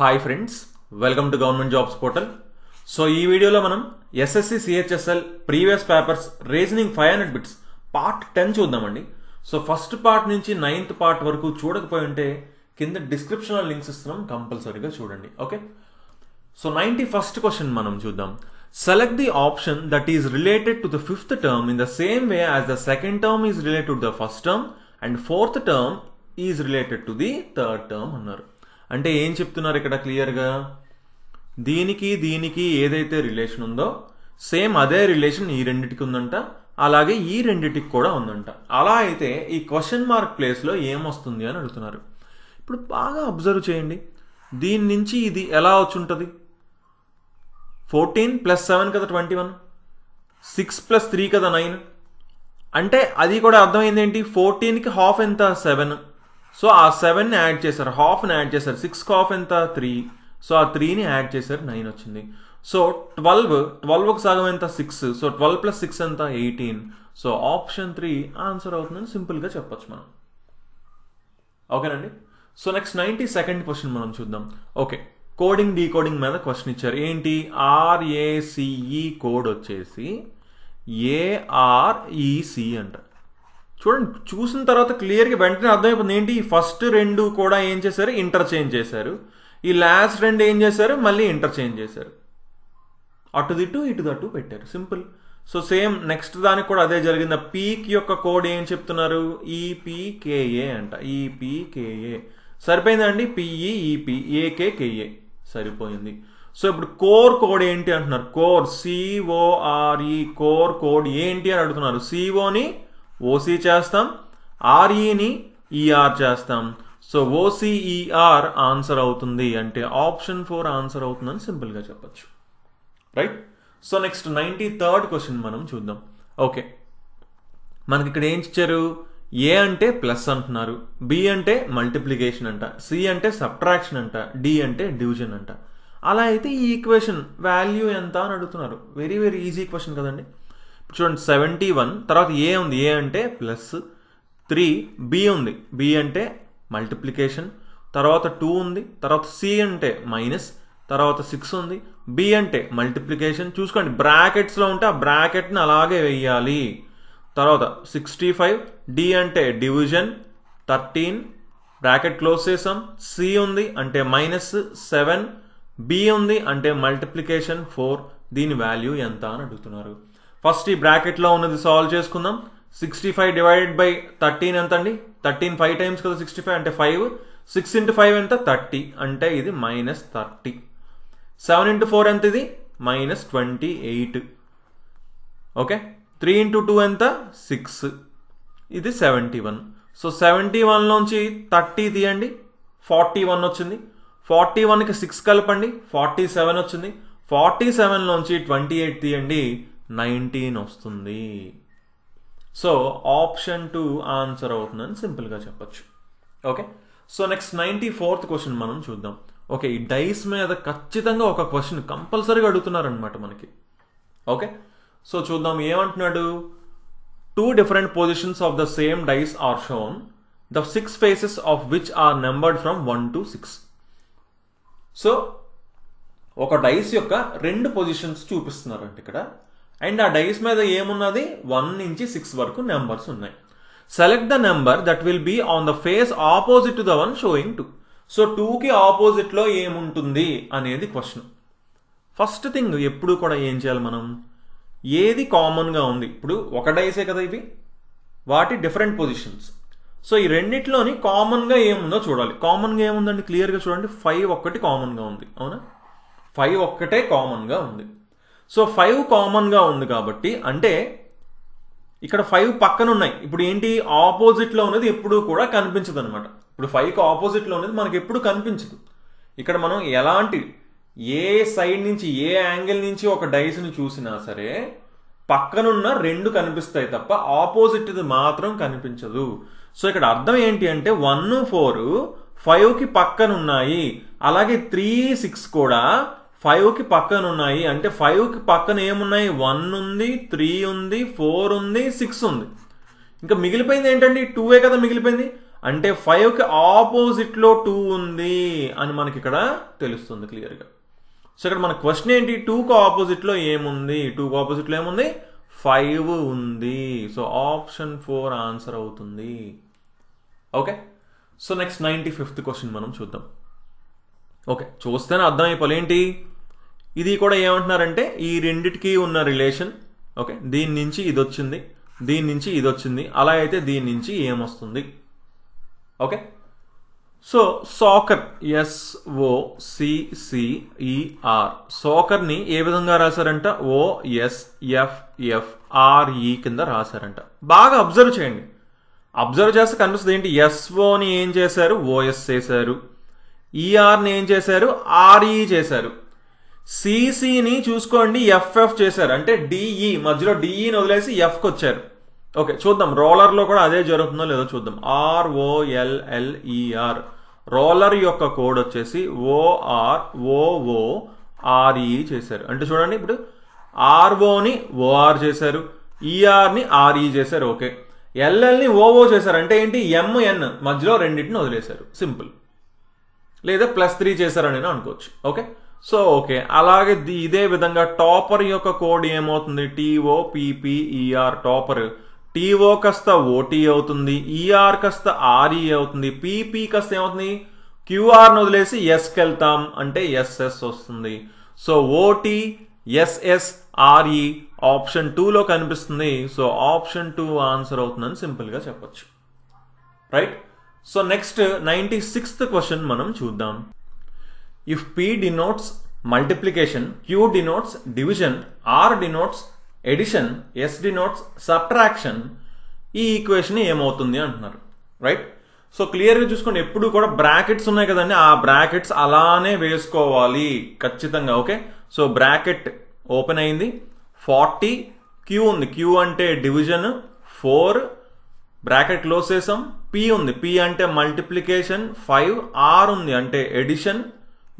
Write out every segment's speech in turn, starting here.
Hi friends welcome to government jobs portal so ఈ వీడియోలో మనం SSC CHSL previous papers reasoning five hundred bits part ten చూద్దామండి. So first part నుంచి ninth part వరకు చూడకపోయి ఉంటే కింద డిస్క్రిప్షన్లో లింక్స్ ఇస్తున్నాం కంపల్సరీగా చూడండి okay so ninety first question మనం చూద్దాం. Select the option that is related to the fifth term in the same way as the second term is related to the first term and fourth term is related to the third term అన్నారు. అంటే ఏం చెప్తున్నారు ఇక్కడ క్లియర్గా? దీనికి దీనికి ఏదైతే relation ఉందో సేమ్ అదే రిలేషన్ ఈ రెండిటికి ఉందంట అలాగే ఈ రెండిటికి కూడా ఉందంట. అలా అయితే ఈ క్వశ్చన్ మార్క్ ప్లేస్లో ఏమొస్తుంది అని అడుగుతున్నారు. ఇప్పుడు బాగా అబ్జర్వ్ చేయండి. దీని నుంచి ఇది ఎలా వచ్చి ఉంటుంది ఫోర్టీన్ ప్లస్ సెవెన్ కదా twenty one? Six plus three కదా నైన్? అంటే అది కూడా అర్థమైంది ఏంటి ఫోర్టీన్కి హాఫ్ ఎంత? సెవెన్. సో ఆ సెవెన్ని యాడ్ చేశారు. హాఫ్ని యాడ్ చేశారు. సిక్స్ హాఫ్ ఎంత? త్రీ సో ఆ త్రీని యాడ్ చేశారు. నైన్ వచ్చింది. సో ట్వెల్వ్ ట్వెల్వ్కి సగం ఎంత? Six so twelve plus six ఎంత? Eighteen so option three answer అవుతుందని సింపుల్గా చెప్పొచ్చు మనం. ఓకేనండి so next ninety second question మనం చూద్దాం. ఓకే కోడింగ్ డీకోడింగ్ మీద క్వశ్చన్ ఇచ్చారు. ఏంటి? ఆర్ఏసిఈ కోడ్ వచ్చేసి ఏఆర్ఈసి అంటారు చూడండి చూసిన తర్వాత క్లియర్గా వెంటనే అర్థమైపోతుంది. ఏంటి? ఫస్ట్ రెండు కూడా ఏం చేశారు? ఇంటర్చేంజ్ చేశారు. ఈ లాస్ట్ రెండు ఏం చేశారు? మళ్ళీ ఇంటర్చేంజ్ చేశారు. అటు దిట్టు ఇటు దట్టు పెట్టారు. సింపుల్. సో సేమ్ నెక్స్ట్ దానికి కూడా అదే జరిగింది. పీక్ యొక్క కోడ్ ఏం చెప్తున్నారు? ఈపీకేఏ అంట. ఈపీకేఏ సరిపోయిందండి? పిఈ ఈపీ ఏకేకేఏ సరిపోయింది. సో ఇప్పుడు కోర్ కోడ్ ఏంటి అంటున్నారు? కోర్ సిఓఆర్ఈ కోర్ కోడ్ ఏంటి అని అడుగుతున్నారు. సిఓని ఓసీ చేస్తాం ఆర్ఈని ఈఆర్ చేస్తాం. So O C E R answer అవుతుంది అంటే ఆప్షన్ ఫోర్ ఆన్సర్ అవుతుందని సింపుల్గా చెప్పచ్చు. Right? So next ninety third question మనం చూద్దాం. ఓకే. మనకి ఇక్కడ ఏం ఇచ్చారు? ఏ అంటే ప్లస్ అంటున్నారు బి అంటే మల్టిప్లికేషన్ అంట సి అంటే సబ్ట్రాక్షన్ అంట డి అంటే డివిజన్ అంట. అలా అయితే ఈ ఈక్వేషన్ వాల్యూ ఎంత అని అడుగుతున్నారు. వెరీ వెరీ ఈజీ క్వశ్చన్ కదండి. చూడండి సెవెంటీ వన్ తర్వాత ఏ ఉంది? ఏ అంటే ప్లస్ త్రీ బి ఉంది. బి అంటే మల్టిప్లికేషన్ తర్వాత టూ ఉంది తర్వాత సి అంటే మైనస్ తర్వాత సిక్స్ ఉంది బి అంటే మల్టిప్లికేషన్ చూసుకోండి బ్రాకెట్స్లో ఉంటే ఆ బ్రాకెట్ని అలాగే వెయ్యాలి తర్వాత సిక్స్టీ ఫైవ్ డి అంటే డివిజన్ థర్టీన్ బ్రాకెట్ క్లోజ్ చేసాం సి ఉంది అంటే మైనస్ సెవెన్ బి ఉంది అంటే మల్టిప్లికేషన్ ఫోర్ దీని వాల్యూ ఎంత అని అడుగుతున్నారు. ఫస్ట్ ఈ బ్రాకెట్లో ఉన్నది సాల్వ్ చేసుకుందాం. Sixty five divided by thirteen ఎంత అండి థర్టీన్ ఫైవ్ టైమ్స్ కదా సిక్స్టీ ఫైవ్ అంటే ఫైవ్ సిక్స్ ఇంటూ ఫైవ్ ఎంత? థర్టీ అంటే ఇది minus thirty seven into four ఎంత ఇది? Minus twenty eight okay three into two ఎంత? సిక్స్ ఇది సెవెంటీ వన్ సో సెవెంటీ వన్లోంచి థర్టీ తీయండి. ఫార్టీ వన్ వచ్చింది. ఫార్టీ వన్కి సిక్స్ కలపండి. ఫార్టీ సెవెన్ వచ్చింది. ఫార్టీ సెవెన్లోంచి ట్వంటీ ఎయిట్ తీయండి. నైన్టీన్ వస్తుంది. సో ఆప్షన్ టూ ఆన్సర్ అవుతుందని సింపుల్గా చెప్పచ్చు. Okay? So next ninety fourth question మనం చూద్దాం. ఓకే ఈ డైస్ మీద ఖచ్చితంగా ఒక క్వశ్చన్ కంపల్సరీగా అడుగుతున్నారనమాట మనకి. ఓకే? సో చూద్దాం ఏమంటున్నాడు? Two different positions of the same dice are shown the six faces of which are numbered from one to six so ఒక డైస్ యొక్క రెండు పొజిషన్స్ చూపిస్తున్నారంట ఇక్కడ. అండ్ ఆ డైస్ మీద ఏమున్నది? వన్ నుంచి సిక్స్ వరకు నెంబర్స్ ఉన్నాయి. Select the number that will be on the face opposite to the one showing two so టూకి ఆపోజిట్లో ఏముంటుంది అనేది క్వశ్చన్ ఫస్ట్ థింగ్ ఎప్పుడు కూడా ఏం చేయాలి మనం? ఏది కామన్గా ఉంది? ఇప్పుడు ఒక డైసే కదా ఇవి. వాటి డిఫరెంట్ పొజిషన్స్ సో ఈ రెండిట్లోని కామన్గా ఏముందో చూడాలి. కామన్గా ఏముందండి? క్లియర్గా చూడండి. ఫైవ్ ఒక్కటి కామన్గా ఉంది. అవునా? ఫైవ్ ఒక్కటే కామన్గా ఉంది. సో ఫైవ్ కామన్గా ఉంది కాబట్టి అంటే ఇక్కడ ఫైవ్ పక్కన ఉన్నాయి ఇప్పుడు ఏంటి? ఆపోజిట్లో ఉన్నది ఎప్పుడూ కూడా కనిపించదు అనమాట ఇప్పుడు ఫైవ్కి ఆపోజిట్లో ఉన్నది మనకి ఎప్పుడు కనిపించదు. ఇక్కడ మనం ఎలాంటి ఏ సైడ్ నుంచి ఏ యాంగిల్ నుంచి ఒక డైస్ని చూసినా సరే పక్కనున్న రెండు కనిపిస్తాయి తప్ప ఆపోజిట్ది మాత్రం కనిపించదు. సో ఇక్కడ అర్థం ఏంటి అంటే వన్ ఫోర్ ఫైవ్కి పక్కనున్నాయి. అలాగే త్రీ సిక్స్ కూడా ఫైవ్కి పక్కన ఉన్నాయి అంటే ఫైవ్కి పక్కన ఏమున్నాయి? వన్ ఉంది త్రీ ఉంది ఫోర్ ఉంది సిక్స్ ఉంది. ఇంకా మిగిలిపోయింది ఏంటండి? టూవే కదా మిగిలిపోయింది. అంటే ఫైవ్కి ఆపోజిట్లో టూ ఉంది అని మనకి ఇక్కడ తెలుస్తుంది క్లియర్గా. సో ఇక్కడ మన క్వశ్చన్ ఏంటి? టూకు ఆపోజిట్లో ఏముంది? టూకి ఆపోజిట్లో ఏముంది? ఫైవ్ ఉంది. సో ఆప్షన్ ఫోర్ ఆన్సర్ అవుతుంది. Okay? So next ninety fifth question మనం చూద్దాం. ఓకే చూస్తేనే అర్థమైపోలే ఏంటి ఇది కూడా ఏమంటున్నారంటే ఈ రెండిటికి ఉన్న రిలేషన్ ఓకే దీని నుంచి ఇది వచ్చింది దీని నుంచి ఇది వచ్చింది అలా అయితే దీని నుంచి ఏమొస్తుంది? Okay? So soccer S O C C E R సాకర్ని ఏ విధంగా రాశారంట? ఓ ఎస్ ఎఫ్ కింద రాశారంట. బాగా అబ్జర్వ్ చేయండి. అబ్జర్వ్ చేస్తే కనిపిస్తుంది ఏంటి? ఎస్ఓని ఏం చేశారు? ఓఎస్ చేశారు. ఈఆర్ని ఏం చేశారు? ఆర్ఈ చేశారు. సిసిని చూసుకోండి ఎఫ్ఎఫ్ చేశారు. అంటే డిఈ మధ్యలో డిఈని వదిలేసి ఎఫ్కి వచ్చారు. ఓకే చూద్దాం. రోలర్లో కూడా అదే జరుగుతుందో లేదో చూద్దాం. R O L L E R e, roller యొక్క కోడ్ వచ్చేసి O R O O R E చేశారు. అంటే చూడండి ఇప్పుడు ఆర్ఓని ఓఆర్ చేశారు. ఈఆర్ని ఆర్ఈ చేశారు. ఓకే. ఎల్ఎల్ని ఓఓ చేశారు. అంటే ఏంటి? ఎంఎన్ మధ్యలో రెండింటిని వదిలేశారు. సింపుల్ లేదా ప్లస్ త్రీ చేశారని అనుకోవచ్చు. ఓకే? So okay. అలాగే ఇదే విధంగా టాపర్ యొక్క కోడ్ ఏమవుతుంది? T O P P E R topper. T O కాస్త ఓటీ అవుతుంది ఈఆర్ కాస్త ఆర్ఈ అవుతుంది పీపీ కాస్త ఏమవుతుంది? క్యూఆర్ను వదిలేసి ఎస్కి వెళ్తాం అంటే ఎస్ఎస్ వస్తుంది. So O T S S R E option టూలో కనిపిస్తుంది. సో ఆప్షన్ టూ ఆన్సర్ అవుతుందని సింపుల్గా చెప్పొచ్చు. Right? So next ninety sixth question మనం చూద్దాం. If P denotes multiplication Q denotes division R denotes addition S denotes subtraction ఈ equation ఏమవుతుంది అంటున్నారు రైట్ సో క్లియర్గా చూసుకోండి ఎప్పుడు కూడా బ్రాకెట్స్ ఉన్నాయి కదండి ఆ బ్రాకెట్స్ అలానే వేసుకోవాలి ఖచ్చితంగా ఓకే సో బ్రాకెట్ ఓపెన్ అయింది ఫార్టీ క్యూ ఉంది క్యూ అంటే డివిజన్ ఫోర్ బ్రాకెట్ క్లోజ్ చేసాం పి ఉంది పి అంటే మల్టిప్లికేషన్ ఫైవ్ ఆర్ ఉంది అంటే ఎడిషన్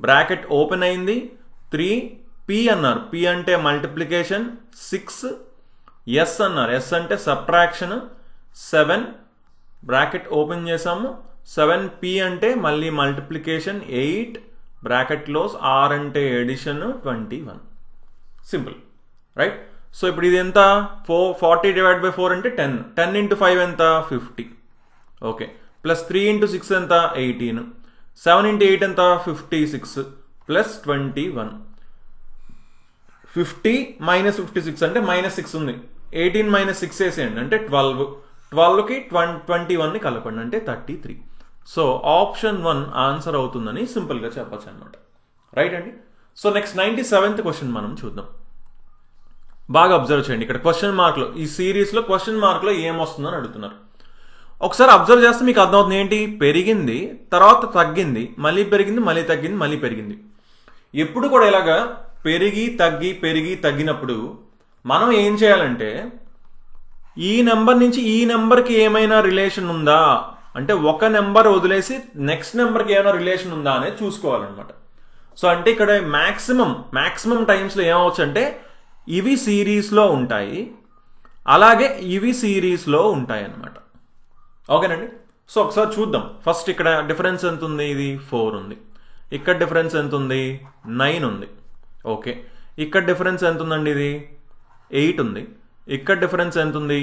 బ్రాకెట్ ఓపెన్ అయింది. త్రీ పి అన్నారు. పి అంటే మల్టిప్లికేషన్. సిక్స్ ఎస్ అన్నారు. ఎస్ అంటే సప్రాక్షన్ సెవెన్ బ్రాకెట్ ఓపెన్ చేసాము సెవెన్ పి అంటే మళ్ళీ multiplication. Eight bracket close R అంటే addition twenty one. Simple. Right? So ఇప్పుడు ఇది ఎంత? Four forty divide by four అంటే టెన్. టెన్ ఇంటూ ఫైవ్ ఎంత? Fifty. Okay. Plus three into six ఎంత? ఎయిటీన్. సెవెన్ ఇంటూ ఎయిట్ ఎంత? Fifty six plus twenty one. Fifty minus fifty six అంటే minus six ఉంది. Eighteen minus six వేసేయండి. అంటే twelve. ట్వెల్వ్కి ట్వం ట్వంటీ వన్ని కలపండి. అంటే thirty three. So option one answer అవుతుందని సింపుల్గా చెప్పచ్చు అనమాట రైట్ అండి? So next ninety seventh question మనం చూద్దాం. బాగా అబ్జర్వ్ చేయండి. ఇక్కడ క్వశ్చన్ మార్క్లో. ఈ సిరీస్లో క్వశ్చన్ మార్క్లో ఏమొస్తుందని అడుగుతున్నారు. ఒకసారి అబ్జర్వ్ చేస్తే మీకు అర్థమవుతుంది ఏంటి? పెరిగింది తర్వాత తగ్గింది మళ్ళీ పెరిగింది మళ్ళీ తగ్గింది మళ్ళీ పెరిగింది. ఎప్పుడు కూడా ఇలాగా పెరిగి తగ్గి పెరిగి తగ్గినప్పుడు మనం ఏం చేయాలంటే ఈ నెంబర్ నుంచి ఈ నెంబర్కి ఏమైనా రిలేషన్ ఉందా? అంటే ఒక నెంబర్ వదిలేసి నెక్స్ట్ నెంబర్కి ఏమైనా రిలేషన్ ఉందా అనేది చూసుకోవాలన్నమాట. సో అంటే ఇక్కడ మ్యాక్సిమం మ్యాక్సిమం టైమ్స్లో ఏమవచ్చు అంటే ఇవి సిరీస్లో ఉంటాయి అలాగే ఇవి సిరీస్లో ఉంటాయి అన్నమాట ఓకేనండి. సో ఒకసారి చూద్దాం. ఫస్ట్ ఇక్కడ డిఫరెన్స్ ఎంత ఉంది ఇది ఫోర్ ఉంది. ఇక్కడ డిఫరెన్స్ ఎంత ఉంది నైన్ ఉంది. ఓకే ఇక్కడ డిఫరెన్స్ ఎంత ఉందండి ఇది? ఎయిట్ ఉంది. ఇక్కడ డిఫరెన్స్ ఎంత ఉంది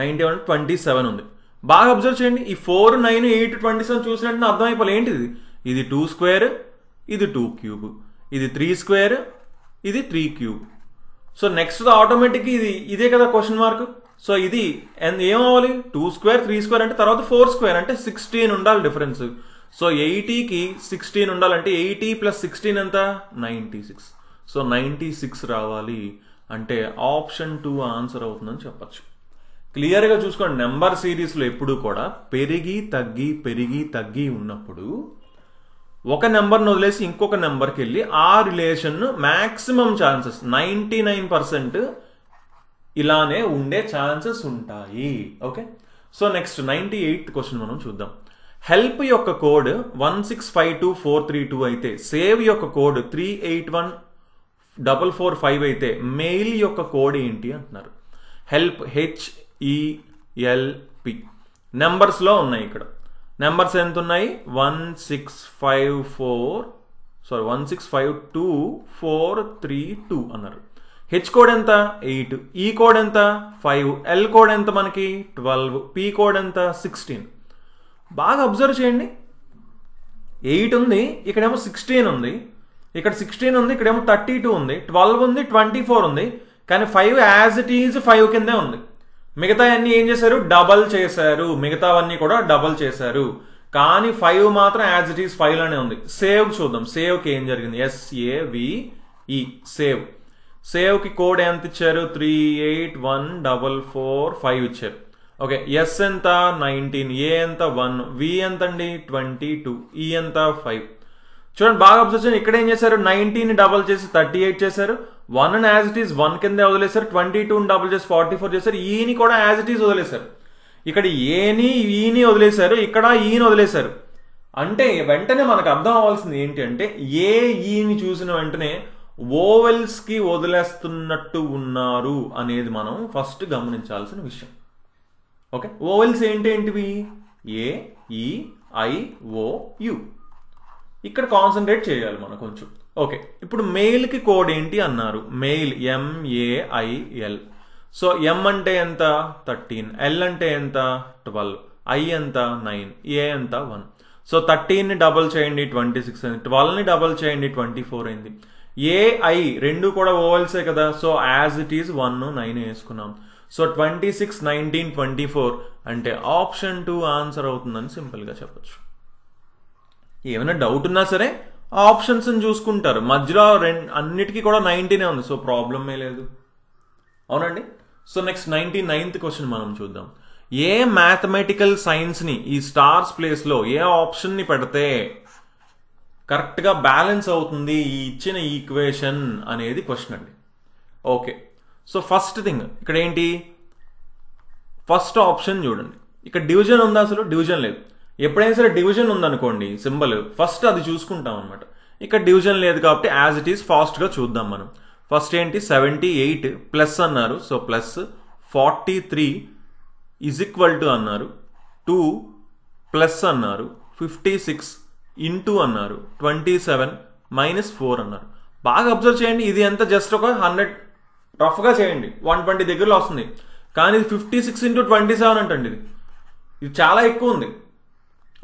నైంటీ వన్ ట్వంటీ సెవెన్ ఉంది. బాగా అబ్జర్వ్ చేయండి. ఈ four nine eight twenty seven చూసినట్టు అర్థమైపోలే. ఏంటిది? ఇది టూ స్క్వేర్ ఇది టూ క్యూబ్ ఇది త్రీ స్క్వేర్ ఇది three cube so next automatic ఇది ఇదే కదా క్వశ్చన్ మార్క్ సో ఇది ఎన్- ఏమవ్వాలి? టూ స్క్వేర్ త్రీ స్క్వేర్ అంటే తర్వాత ఫోర్ స్క్వేర్ అంటే సిక్స్టీన్ ఉండాలి డిఫరెన్స్. సో ఎయిటీకి సిక్స్టీన్ ఉండాలంటే ఎయిటీ ప్లస్ సిక్స్టీన్ ఎంత? Ninety six. So ninety six రావాలి. అంటే ఆప్షన్ టూ ఆన్సర్ అవుతుందని చెప్పచ్చు. క్లియర్గా చూసుకోండి. నెంబర్ సిరీస్లో ఎప్పుడు కూడా పెరిగి తగ్గి పెరిగి తగ్గి ఉన్నప్పుడు ఒక నెంబర్ని వదిలేసి ఇంకొక నెంబర్కి వెళ్ళి ఆ relation maximum chances ninety nine percent ఇలానే ఉండే ఛాన్సెస్ ఉంటాయి. Okay? So next ninety eighth question మనం చూద్దాం. హెల్ప్ యొక్క code one six five two four three two అయితే సేవ్ యొక్క code three eight one double four five అయితే మెయిల్ యొక్క కోడ్ ఏంటి అంటున్నారు. హెల్ప్ హెచ్ఈఎల్పి నెంబర్స్లో ఉన్నాయి ఇక్కడ. నెంబర్స్ ఎంత ఉన్నాయి one six five four sorry one six five two four three two అన్నారు. హెచ్ కోడ్ ఎంత? ఎయిట్ ఈ కోడ్ ఎంత? ఫైవ్ ఎల్ కోడ్ ఎంత మనకి? ట్వెల్వ్ పీ కోడ్ ఎంత? సిక్స్టీన్ బాగా అబ్జర్వ్ చేయండి. ఎయిట్ ఉంది ఇక్కడేమో సిక్స్టీన్ ఉంది. ఇక్కడ సిక్స్టీన్ ఉంది ఇక్కడేమో థర్టీ టూ ఉంది. ట్వెల్వ్ ఉంది ట్వంటీ ఫోర్ ఉంది. కానీ five as it is five కిందే ఉంది. మిగతా అన్ని ఏం చేశారు? డబల్ చేశారు. మిగతావన్నీ కూడా డబల్ చేశారు. కానీ ఫైవ్ మాత్రం యాజ్ ఇట్ ఈజ్ ఫైవ్లోనే ఉంది. సేవ్ చూద్దాం. సేవ్కి ఏం జరిగింది? ఎస్ఏవిఈ సేవ్ సేవ్కి కోడ్ ఎంత ఇచ్చారు? Three eight one double four five ఇచ్చారు. ఓకే ఎస్ ఎంత? నైన్టీన్. ఏ ఎంత? వన్. వి ఎంత అండి ట్వంటీ టూ. ఈ ఎంత? ఫైవ్. చూడండి బాగా అబ్జర్వ్ చేయండి. ఇక్కడ ఏం చేశారు? నైన్టీన్ డబల్ చేసి థర్టీ ఎయిట్ చేశారు. One as it is one కిందే వదిలేశారు. ట్వంటీ టూ డబల్ చేసి ఫార్టీ ఫోర్ చేశారు. ఈని కూడా యాజ్ ఇట్ ఈస్ వదిలేశారు. ఇక్కడ ఏని ఈని వదిలేశారు. ఇక్కడ ఈని వదిలేశారు. అంటే వెంటనే మనకు అర్థం అవ్వాల్సింది ఏంటి అంటే ఏ ఈని చూసిన వెంటనే ఓవెల్స్కి వదిలేస్తున్నట్టు ఉన్నారు అనేది మనం ఫస్ట్ గమనించాల్సిన విషయం. ఓకే? ఓవెల్స్ ఏంటి ఏంటివి? A E I O U. ఇక్కడ కాన్సన్ట్రేట్ చేయాలి మనం కొంచెం. ఓకే? ఇప్పుడు మెయిల్కి కోడ్ ఏంటి అన్నారు. మెయిల్ ఎంఏఐఎల్ సో ఎం అంటే ఎంత? థర్టీన్. ఎల్ అంటే ఎంత? ట్వెల్వ్. ఐ ఎంత? నైన్. ఏ ఎంత? వన్. సో థర్టీన్ని డబల్ చేయండి ట్వంటీ సిక్స్ అయింది. ట్వెల్వ్ని డబల్ చేయండి ట్వంటీ ఫోర్ అయింది. ఏఐ రెండు కూడా ఓవల్సే కదా. So as it is one nine వేసుకున్నాం. So twenty six nineteen twenty four అంటే ఆప్షన్ టూ ఆన్సర్ అవుతుందని సింపుల్గా చెప్పచ్చు. ఏమైనా డౌట్ ఉన్నా సరే ఆప్షన్స్ చూసుకుంటారు. మధ్యలో రెండు అన్నిటికీ కూడా నైన్టీనే ఉంది. సో ప్రాబ్లమే లేదు. అవునండి? So next ninety ninth question మనం చూద్దాం. ఏ మ్యాథమెటికల్ సైన్స్ని ఈ స్టార్స్ ప్లేస్లో ఏ ఆప్షన్ని పెడితే కరెక్ట్గా బ్యాలెన్స్ అవుతుంది ఈ ఇచ్చిన ఈక్వేషన్ అనేది క్వశ్చన్ అండి. ఓకే. సో ఫస్ట్ థింగ్ ఇక్కడ ఏంటి? ఫస్ట్ ఆప్షన్ చూడండి. ఇక్కడ డివిజన్ ఉందా అసలు? డివిజన్ లేదు. ఎప్పుడైనా సరే డివిజన్ ఉందనుకోండి సింబల్. ఫస్ట్ అది చూసుకుంటాం అనమాట ఇక్కడ డివిజన్ లేదు కాబట్టి యాజ్ ఇట్ ఈస్ ఫాస్ట్గా చూద్దాం మనం. ఫస్ట్ ఏంటి? సెవెంటీ ఎయిట్ ప్లస్ అన్నారు. So plus forty three is equal to అన్నారు. టూ ప్లస్ అన్నారు. ఫిఫ్టీ సిక్స్ ఇంటూ అన్నారు. ట్వంటీ సెవెన్ మైనస్ ఫోర్ అన్నారు. బాగా అబ్జర్వ్ చేయండి. ఇది ఎంత? జస్ట్ ఒక హండ్రెడ్. రఫ్గా చేయండి. వన్ ట్వంటీ దగ్గరలో వస్తుంది. కానీ ఇది fifty six into twenty seven అంటండి ఇది. ఇది చాలా ఎక్కువ ఉంది.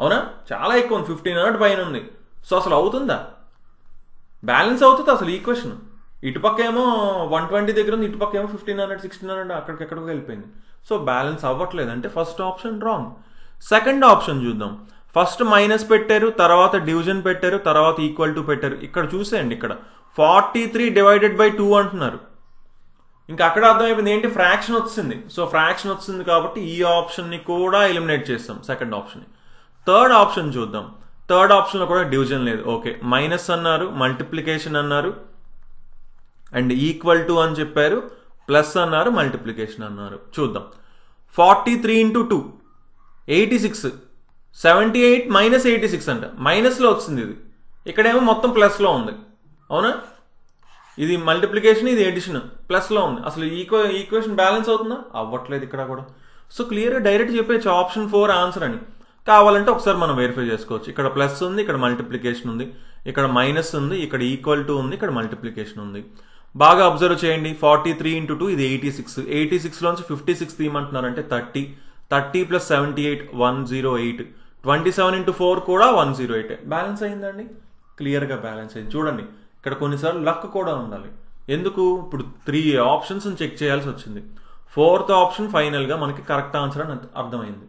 అవునా? చాలా ఎక్కువ ఉంది. ఫిఫ్టీన్ హండ్రెడ్ పైన ఉంది. సో అసలు అవుతుందా? బ్యాలెన్స్ అవుతుంది అసలు ఈక్వెషన్ ఇటుపక్క ఏమో వన్ ట్వంటీ దగ్గర ఉంది. ఇటుపక్క ఏమో ఫిఫ్టీన్ హండ్రెడ్ సిక్స్టీన్ హండ్రెడ్ అక్కడికి ఎక్కడికి వెళ్ళిపోయింది. సో బ్యాలెన్స్ అవ్వట్లేదు. అంటే first option wrong. Second option చూద్దాం. ఫస్ట్ మైనస్ పెట్టారు తర్వాత డివిజన్ పెట్టారు తర్వాత ఈక్వల్ టు పెట్టారు. ఇక్కడ చూసేయండి ఇక్కడ. Forty three divided by two అంటున్నారు. ఇంకా అక్కడ అర్థమైపోయింది ఏంటి? ఫ్రాక్షన్ వచ్చింది. సో ఫ్రాక్షన్ వచ్చింది కాబట్టి ఈ ఆప్షన్ని కూడా ఎలిమినేట్ చేస్తాం సెకండ్ ఆప్షన్ థర్డ్ ఆప్షన్ చూద్దాం. థర్డ్ ఆప్షన్లో కూడా డివిజన్ లేదు. ఓకే మైనస్ అన్నారు మల్టిప్లికేషన్ అన్నారు అండ్ ఈక్వల్ టు అని చెప్పారు ప్లస్ అన్నారు మల్టిప్లికేషన్ అన్నారు. చూద్దాం. Forty three into two eighty six. Seventy eight minus eighty six అంట. మైనస్లో వచ్చింది ఇది. ఇక్కడేమో మొత్తం ప్లస్లో ఉంది. అవునా? ఇది మల్టిప్లికేషన్ ఇది ఎడిషన్ ప్లస్లో ఉంది. అసలు ఈక్వ ఈక్వేషన్ బ్యాలెన్స్ అవుతుందా? అవ్వట్లేదు ఇక్కడ కూడా. సో క్లియర్గా డైరెక్ట్ చెప్పేచ్చు ఆప్షన్ ఫోర్ ఆన్సర్ అని. కావాలంటే ఒకసారి మనం వెరిఫై చేసుకోవచ్చు. ఇక్కడ ప్లస్ ఉంది ఇక్కడ మల్టిప్లికేషన్ ఉంది. ఇక్కడ మైనస్ ఉంది ఇక్కడ ఈక్వల్ టు ఉంది ఇక్కడ మల్టిప్లికేషన్ ఉంది. బాగా అబ్జర్వ్ చేయండి. ఫార్టీ త్రీ ఇంటూ టూ ఇది ఎయిటీ సిక్స్ ఎయిటీ సిక్స్లోంచి fifty six తీయమంటున్నారంటే thirty thirty plus seventy eight one zero eight twenty seven into four కూడా వన్ జీరో ఎయిట్ బ్యాలెన్స్ అయిందండి? క్లియర్గా బ్యాలెన్స్ అయింది. చూడండి ఇక్కడ కొన్నిసార్లు లక్ కూడా ఉండాలి. ఎందుకు? ఇప్పుడు త్రీ ఆప్షన్స్ చెక్ చేయాల్సి వచ్చింది. ఫోర్త్ ఆప్షన్ ఫైనల్గా మనకి కరెక్ట్ ఆన్సర్ అని అర్థమైంది.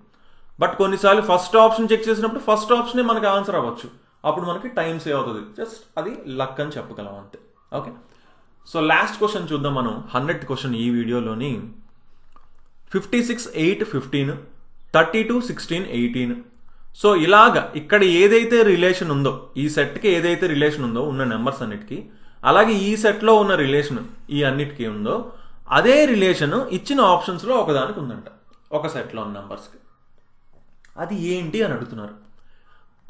బట్ కొన్నిసార్లు ఫస్ట్ ఆప్షన్ చెక్ చేసినప్పుడు ఫస్ట్ ఆప్షనే మనకి ఆన్సర్ అవ్వచ్చు. అప్పుడు మనకి టైం సేవ్ అవుతుంది. జస్ట్ అది లక్ అని చెప్పగలం అంతే. ఓకే సో లాస్ట్ క్వశ్చన్ చూద్దాం మనం. హండ్రెడ్ క్వశ్చన్ ఈ వీడియోలోని. Fifty six eight fifteen thirty two sixteen eighteen so ఇలాగ ఇక్కడ ఏదైతే రిలేషన్ ఉందో ఈ సెట్కి ఏదైతే రిలేషన్ ఉందో ఉన్న నెంబర్స్ అన్నిటికీ అలాగే ఈ సెట్లో ఉన్న రిలేషన్ ఈ అన్నిటికీ ఉందో అదే రిలేషన్ ఇచ్చిన ఆప్షన్స్లో ఒకదానికి ఉందంట. ఒక సెట్లో ఉన్న నెంబర్స్కి అది ఏంటి అని అడుగుతున్నారు.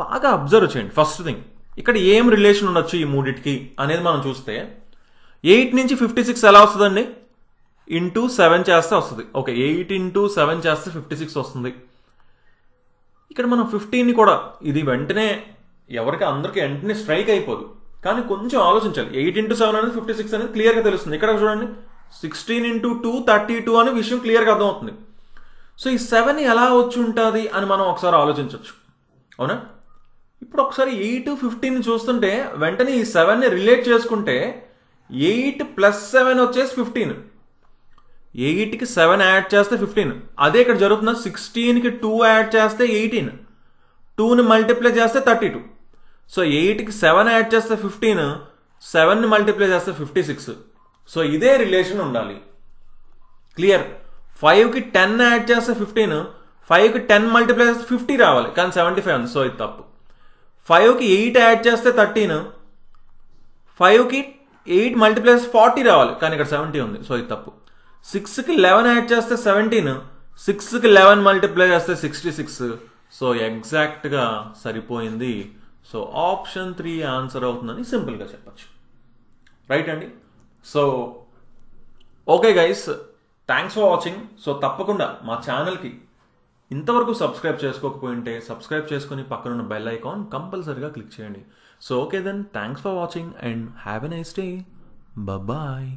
బాగా అబ్జర్వ్ చేయండి. ఫస్ట్ థింగ్ ఇక్కడ ఏం రిలేషన్ ఉండొచ్చు ఈ మూడిటికి అనేది మనం చూస్తే ఎయిట్ నుంచి ఫిఫ్టీ సిక్స్ ఎలా వస్తుందండి? ఇంటూ సెవెన్ చేస్తే వస్తుంది. ఓకే ఎయిట్ ఇంటూ సెవెన్ చేస్తే ఫిఫ్టీ సిక్స్ వస్తుంది. ఇక్కడ మనం ఫిఫ్టీన్ని కూడా ఇది వెంటనే ఎవరికి అందరికి వెంటనే స్ట్రైక్ అయిపోదు. కానీ కొంచెం ఆలోచించాలి. ఎయిట్ ఇంటూ సెవెన్ అనేది ఫిఫ్టీ సిక్స్ అనేది క్లియర్గా తెలుస్తుంది. ఇక్కడ చూడండి. Sixteen into two thirty two అనే విషయం క్లియర్గా అర్థమవుతుంది. సో ఈ సెవెన్ ఎలా వచ్చి ఉంటుంది అని మనం ఒకసారి ఆలోచించవచ్చు అవునా? ఇప్పుడు ఒకసారి ఎయిట్ ఫిఫ్టీన్ చూస్తుంటే వెంటనే ఈ సెవెన్ని రిలేట్ చేసుకుంటే ఎయిట్ ప్లస్ సెవెన్ వచ్చేసి ఫిఫ్టీన్ ఎయిట్కి సెవెన్ యాడ్ చేస్తే ఫిఫ్టీన్. అదే ఇక్కడ జరుగుతున్న సిక్స్టీన్కి టూ యాడ్ చేస్తే ఎయిటీన్. టూని మల్టిప్లై చేస్తే థర్టీ టూ. సో ఎయిట్కి సెవెన్ యాడ్ చేస్తే ఫిఫ్టీన్ సెవెన్ని మల్టిప్లై చేస్తే ఫిఫ్టీ సిక్స్. సో ఇదే రిలేషన్ ఉండాలి. క్లియర్? ఫైవ్కి టెన్ యాడ్ చేస్తే ఫిఫ్టీన్ ఫైవ్కి టెన్ మల్టిప్లై చేస్తే ఫిఫ్టీ రావాలి. కానీ సెవెంటీ ఫైవ్ ఉంది సో ఇది తప్పు. ఫైవ్కి ఎయిట్ యాడ్ చేస్తే థర్టీన్ ఫైవ్కి ఎయిట్ మల్టిప్లై చేస్తే ఫార్టీ రావాలి. కానీ ఇక్కడ సెవెంటీ ఉంది సో ఇది తప్పు. సిక్స్కి లెవెన్ యాడ్ చేస్తే సెవెంటీన్ సిక్స్కి లెవెన్ మల్టిప్లై చేస్తే సిక్స్టీ సిక్స్. సో ఎగ్జాక్ట్గా సరిపోయింది. సో ఆప్షన్ త్రీ ఆన్సర్ అవుతుందని సింపుల్గా చెప్పచ్చు. రైట్ అండి? So okay guys. Thanks for watching. So తప్పకుండా మా ఛానల్కి ఇంతవరకు సబ్స్క్రైబ్ చేసుకోకపోయింటే సబ్స్క్రైబ్ చేసుకుని పక్కనున్న బెల్ ఐకాన్ కంపల్సరీగా క్లిక్ చేయండి. So okay then thanks for watching and have a nice day. Bye